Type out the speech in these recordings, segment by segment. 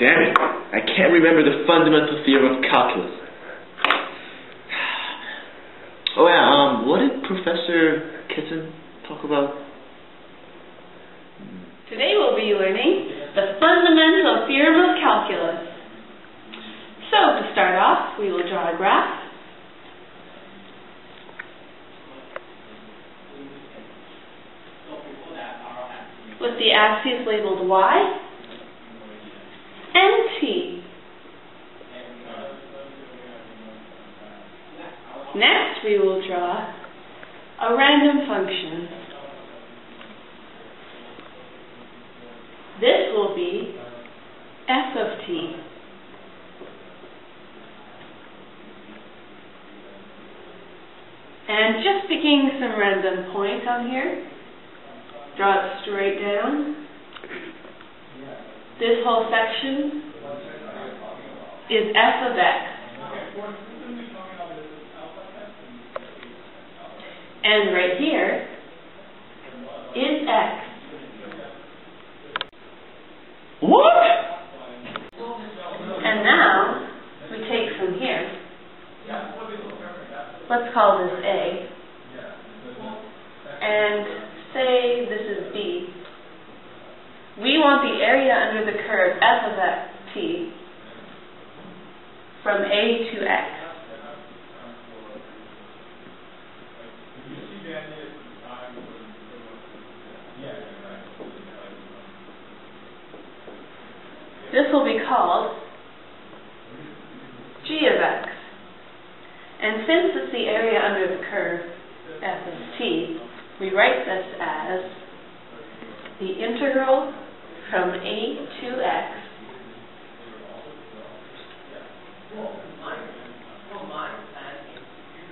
Damn it. I can't remember the fundamental theorem of calculus. Oh yeah, um, what did Professor Kitson talk about? Today we'll be learning the fundamental theorem of calculus. So to start off, we will draw a graph. With the axes labeled y and t. Next we will draw a random function. This will be f of t. And just picking some random point on here, draw it straight down. This whole section is f of x. And right here is x. What? And now we take from here. Let's call this A. And say this is B. We want the area under the curve f of x t from A to x. This will be called g of x. And since it's the area under the curve f of t, we write this as the integral from a to x.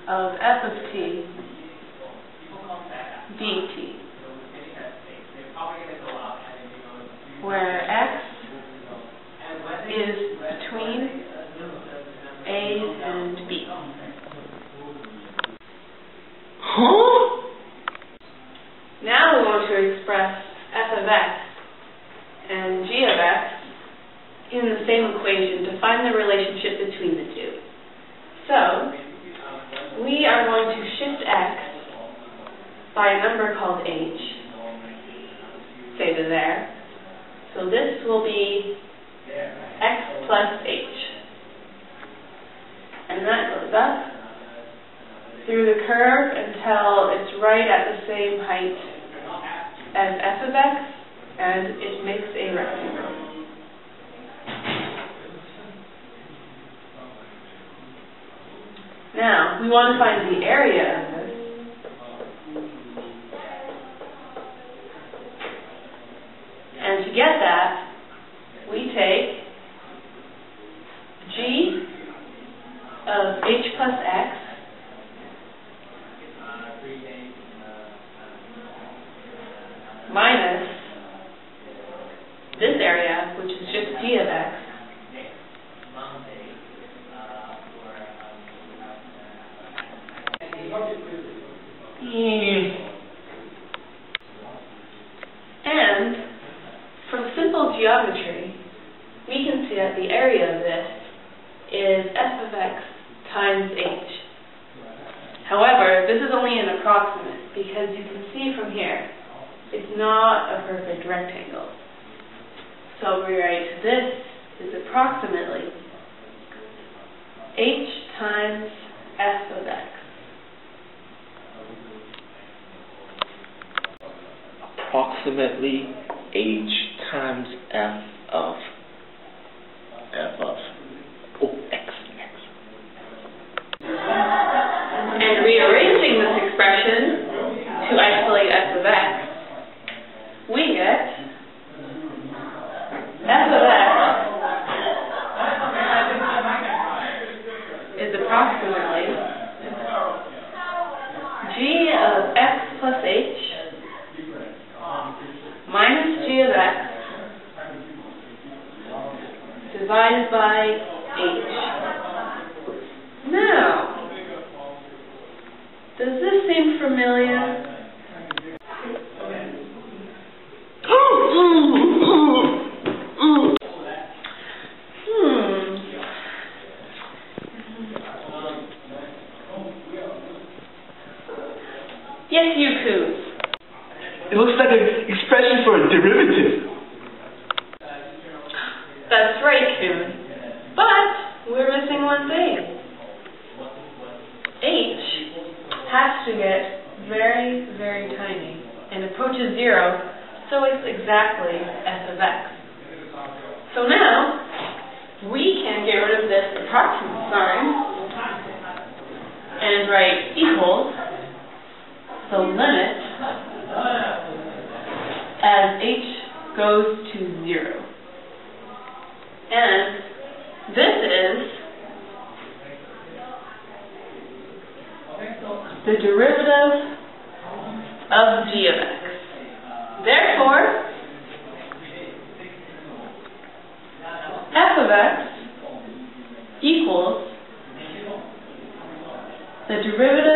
Of f of t. Dt, where x is between a and b. Huh? Now we want to express f of x and g of x in the same equation to find the relationship between the two. So, we are going to shift x by a number called h, say to there. So this will be x plus h. And that goes up through the curve until it's right at the same height as f of x, and it makes a rectangle. Now, we want to find the area of this. And to get that, we take g of h plus x minus this area, which is just g of x, and from simple geometry, we can see that the area of this is f of x times h. However, this is only an approximate because you can see from here it's not a perfect rectangle. So we write this is approximately h times f of x. Approximately h times f of f of oh x x. And rearranging this expression to isolate f of x, we get f of x is approximately g of x plus h minus g of x divided by h. Now, does this seem familiar? Hmm. Yes, you could. It looks like an expression for a derivative. That's right, Kun. But we're missing one thing. To get very, very tiny and approaches zero, so it's exactly f of x. So now, we can get rid of this approximate sign and write equals the limit as h goes to zero. And this is the derivative of g of x. Therefore, f of x equals the derivative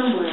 Oh,